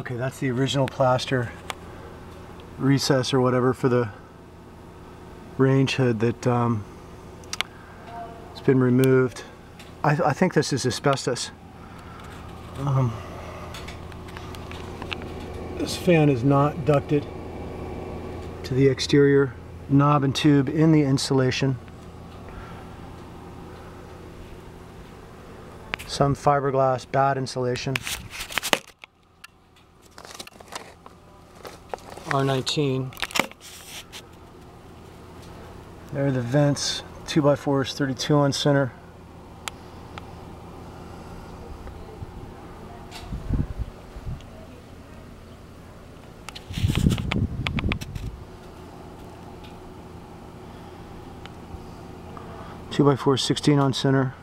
Okay, that's the original plaster recess or whatever for the range hood that um, it's been removed. I, I think this is asbestos. Um, this fan is not ducted to the exterior knob and tube in the insulation. Some fiberglass bad insulation. R19. There are the vents, 2x4s, 32 on center. Two by four, 16 on center.